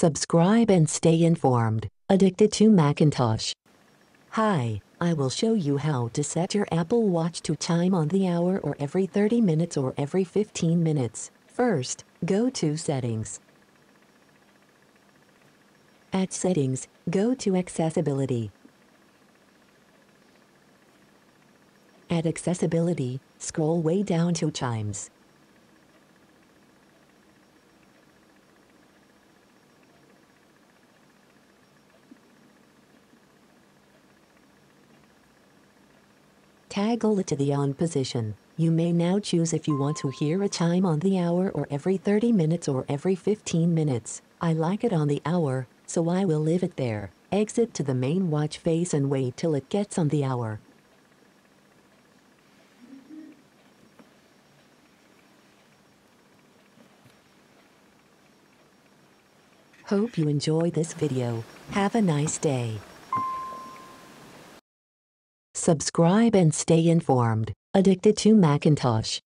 Subscribe and stay informed. Addicted to Macintosh. Hi, I will show you how to set your Apple Watch to chime on the hour or every 30 minutes or every 15 minutes. First, go to Settings. At Settings, go to Accessibility. At Accessibility, scroll way down to Chimes. Toggle it to the on position. You may now choose if you want to hear a chime on the hour or every 30 minutes or every 15 minutes. I like it on the hour, so I will leave it there. Exit to the main watch face and wait till it gets on the hour. Hope you enjoy this video. Have a nice day. Subscribe and stay informed. Addicted to Macintosh.